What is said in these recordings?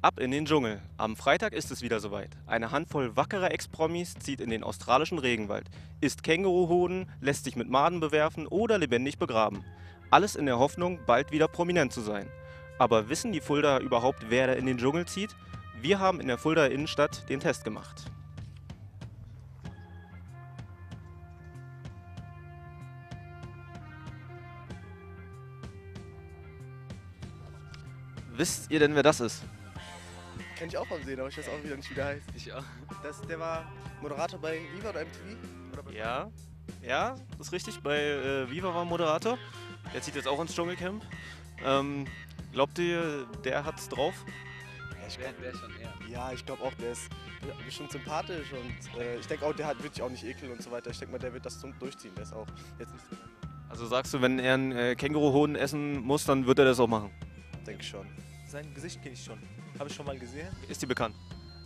Ab in den Dschungel. Am Freitag ist es wieder soweit. Eine Handvoll wackerer Ex-Promis zieht in den australischen Regenwald, isst Känguruhoden, lässt sich mit Maden bewerfen oder lebendig begraben. Alles in der Hoffnung, bald wieder prominent zu sein. Aber wissen die Fulda überhaupt, wer da in den Dschungel zieht? Wir haben in der Fulda Innenstadt den Test gemacht. Wisst ihr denn, wer das ist? Kenn ich auch vom Sehen, aber ich weiß auch wieder nicht, wie der heißt. Ich auch. Das, der war Moderator bei Viva oder MTV? Oder bei Ja, ja, das ist richtig. Bei äh, Viva war Moderator. Der zieht jetzt auch ins Dschungelcamp. Ähm, glaubt ihr, der hat's drauf? ich Wer, wer schon eher? Ja, ich glaube auch, der ist bestimmt sympathisch und äh, ich denke auch, der hat, wird sich auch nicht ekeln und so weiter. Ich denke mal, der wird das zum durchziehen. Der ist auch jetzt nicht so, Also sagst du, wenn er einen äh, Känguruhoden essen muss, dann wird er das auch machen. denke ich schon. Sein Gesicht kenne ich schon. Habe ich schon mal gesehen? Ist dir bekannt?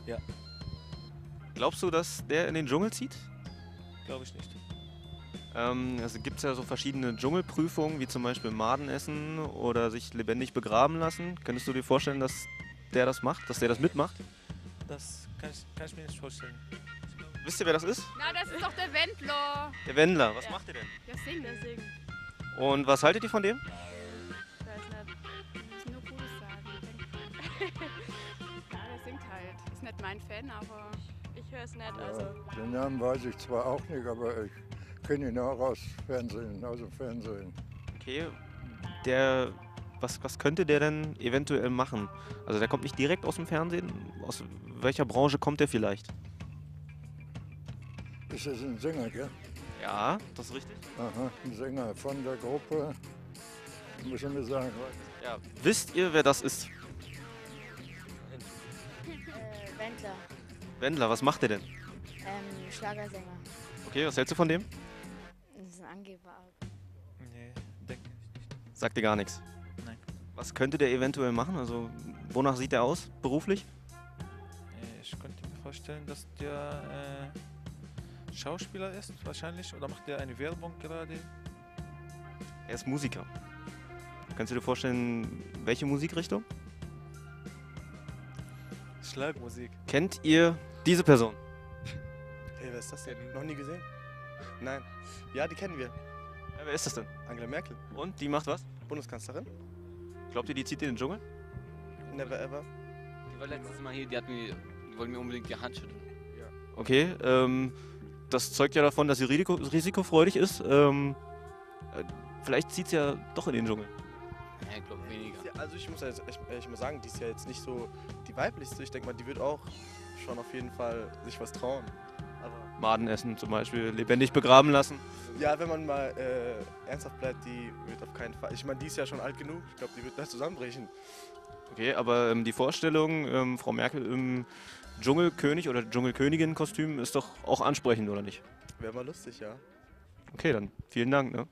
Ja. Glaubst du, dass der in den Dschungel zieht? Glaube ich nicht. Ähm, also gibt es ja so verschiedene Dschungelprüfungen, wie zum Beispiel Maden essen oder sich lebendig begraben lassen. Könntest du dir vorstellen, dass der das macht, dass der das mitmacht? Das kann ich, kann ich mir nicht vorstellen. Wisst ihr, wer das ist? Na, das ist doch der Wendler. Der Wendler. Was Ja. macht er denn? Der singt, der singt. Und was haltet ihr von dem? Ist nicht mein Fan, aber ich höre es nicht. Also, Ja, den Namen weiß ich zwar auch nicht, aber ich kenne ihn auch aus Fernsehen, aus dem Fernsehen. Okay, der, was, was könnte der denn eventuell machen? Also der kommt nicht direkt aus dem Fernsehen. Aus welcher Branche kommt der vielleicht? Ist das ein Sänger, gell? Ja, das ist richtig. Aha, ein Sänger von der Gruppe. Muss ich mir sagen, Ja. Wisst ihr, wer das ist? Wendler, Wendler, was macht der denn? ähm, Schlagersänger. Okay, was hältst du von dem? Das ist ein Angeber. Nee, denke ich nicht. Sagt dir gar nichts. Nein. Was könnte der eventuell machen? Also, wonach sieht er aus, beruflich? Äh, Ich könnte mir vorstellen, dass der äh, Schauspieler ist, wahrscheinlich. Oder macht der eine Werbung gerade? Er ist Musiker. Kannst du dir vorstellen, welche Musikrichtung? Schlagmusik. Kennt ihr diese Person? Hey, wer ist das denn? Noch nie gesehen? Nein. Ja, die kennen wir. Ja, wer ist das denn? Angela Merkel, Und die macht was? Bundeskanzlerin. Glaubt ihr, die zieht in den Dschungel? Never ever. Die war letztes Mal hier, die, hat mir, die wollte mir unbedingt die Hand schütteln. Okay, ähm, das zeugt ja davon, dass sie risiko risikofreudig ist. Ähm, äh, vielleicht zieht sie ja doch in den Dschungel. Ja, ich glaube weniger. Ja, also ich muss ja jetzt echt ehrlich mal sagen, die ist ja jetzt nicht so die weiblichste. Ich denke mal, die wird auch schon auf jeden Fall sich was trauen. Aber Maden essen zum Beispiel, lebendig begraben lassen. ja, wenn man mal äh, ernsthaft bleibt, die wird auf keinen Fall. Ich meine, die ist ja schon alt genug. Ich glaube, die wird gleich zusammenbrechen. Okay, aber ähm, die Vorstellung, ähm, Frau Merkel im Dschungelkönig oder Dschungelkönigin-Kostüm ist doch auch ansprechend, oder nicht? Wäre mal lustig, ja. Okay, dann vielen Dank. Ne?